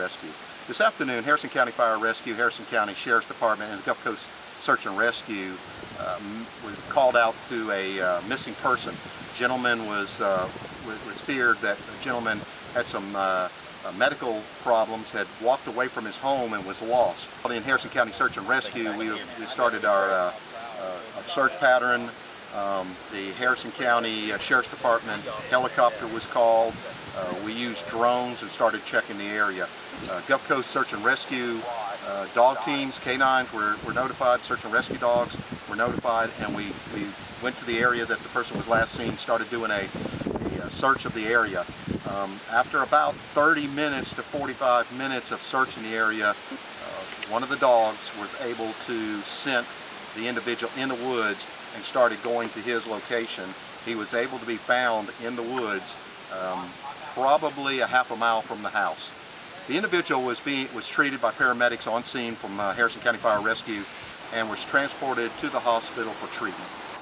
Rescue. This afternoon, Harrison County Fire Rescue, Harrison County Sheriff's Department, and the Gulf Coast Search and Rescue um, was called out to a uh, missing person. Gentleman was, uh, was feared that a gentleman had some uh, uh, medical problems, had walked away from his home and was lost. In Harrison County Search and Rescue, we, we started our, uh, uh, our search pattern. Um, the Harrison County uh, Sheriff's Department helicopter was called. Uh, we used drones and started checking the area. Uh, Gulf Coast Search and Rescue uh, dog teams, canines were, were notified, search and rescue dogs were notified, and we, we went to the area that the person was last seen, started doing a, a search of the area. Um, after about 30 minutes to 45 minutes of searching the area, uh, one of the dogs was able to scent the individual in the woods and started going to his location. He was able to be found in the woods, um, probably a half a mile from the house. The individual was being was treated by paramedics on scene from uh, Harrison County Fire Rescue and was transported to the hospital for treatment.